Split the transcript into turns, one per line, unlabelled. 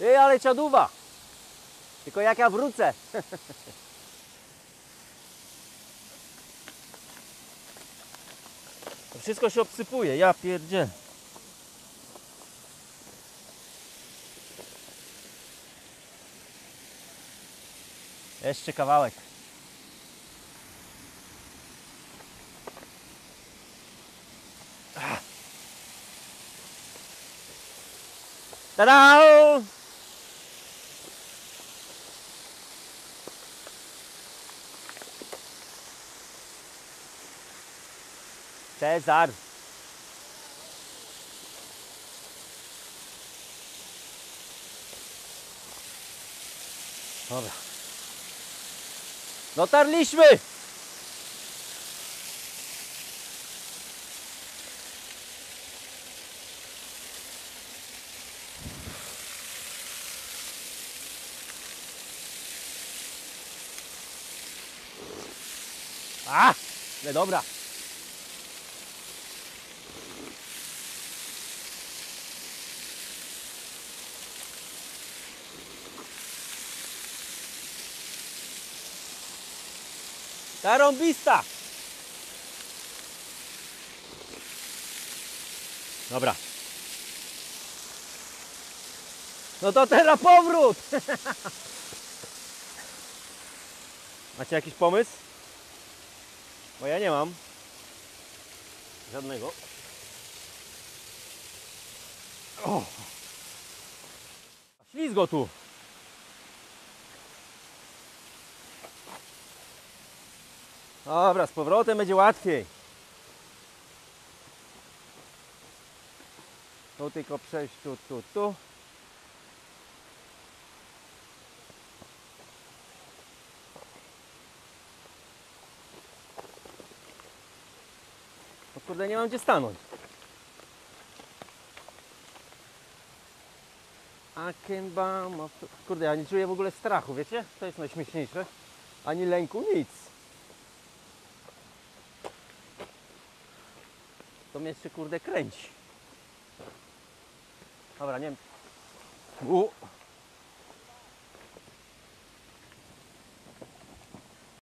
Ej, ale czaduwa. Tylko jak ja wrócę. To wszystko się obsypuje, ja pierdzie. Jeszcze kawałek. Tada! Cezar. Dobra. Dotarliśmy! A! Nie dobra. Zarąbista! Dobra. No to teraz powrót! Macie jakiś pomysł? Bo ja nie mam. Żadnego. O! Ślizgo tu! Dobra, z powrotem będzie łatwiej. Tu tylko przejść tu, tu, tu. O kurde, nie mam gdzie stanąć. Akenbam. Kurde, ja nie czuję w ogóle strachu, wiecie? To jest najśmieszniejsze. Ani lęku, nic. To mnie jeszcze kurde kręci. Dobra, nie wiem.